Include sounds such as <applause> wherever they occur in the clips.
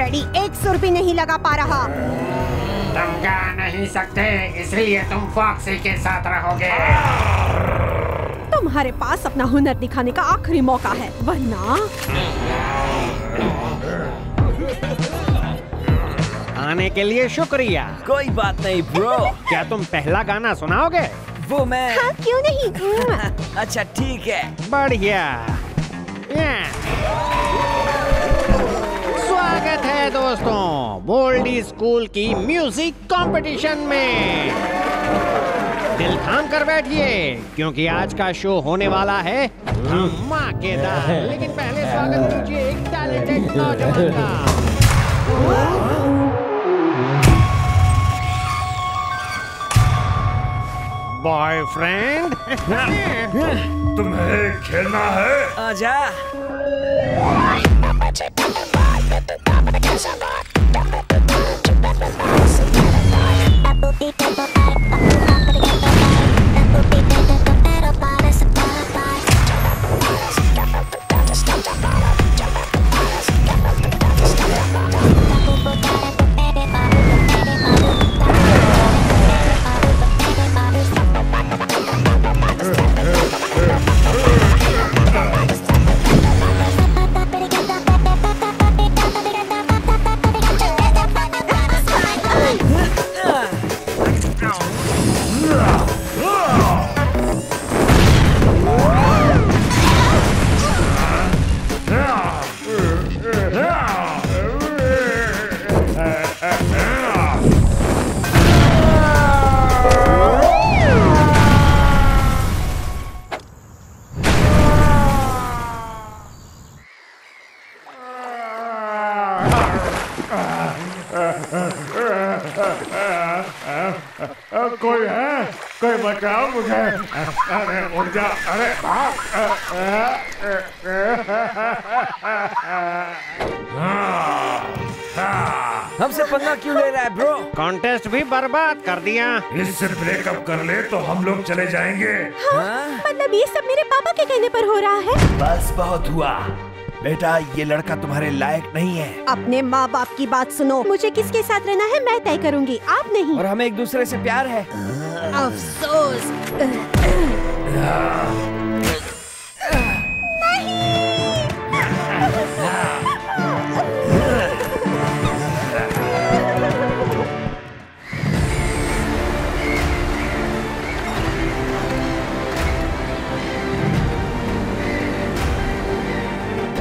Freddy एक सुर भी नहीं लगा पा रहा। तुम गा नहीं सकते इसलिए तुम फॉक्सी के साथ रहोगे। तुम्हारे पास अपना हुनर दिखाने का आखिरी मौका है वरना आने के लिए शुक्रिया। कोई बात नहीं ब्रो क्या तुम पहला गाना सुनाओगे? वो मैं हाँ, क्यों नहीं? <laughs> अच्छा ठीक है। बढ़िया। या। है दोस्तों बोल्डी स्कूल की म्यूज़िक कंपटीशन में। दिल थाम कर बैठिए क्योंकि आज का शो होने वाला है धमाकेदार। लेकिन पहले स्वागत कीजिए एक टैलेंटेड नौजवान का। बॉयफ्रेंड <laughs> तुम्हें खेलना है। आजा। What's up, कोई है? कोई बचाओ मुझे। अरे उठ जा। अरे भाग हमसे पंगा क्यों ले रहा है ब्रो कॉन्टेस्ट भी बर्बाद कर दिया। इससे ब्रेकअप कर ले तो हम लोग चले जाएँगे। हाँ? मतलब ये सब मेरे पापा के कहने पर हो रहा है? बस बहुत हुआ। बेटा ये लड़का तुम्हारे लायक नहीं है। अपने माँ बाप की बात सुनो। मुझे किसके साथ रहना है मैं तय करूँगी। आप नहीं। और हमें एक दूसरे से प्यार है। अफसोस।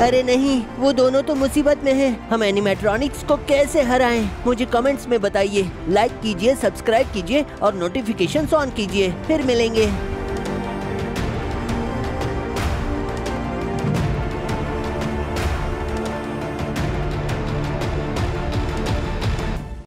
अरे नहीं, वो दोनों तो मुसीबत में हैं। हम एनिमेट्रॉनिक्स को कैसे हराएँ? मुझे कमेंट्स में बताइए लाइक कीजिए सब्सक्राइब कीजिए और नोटिफिकेशन ऑन कीजिए फिर मिलेंगे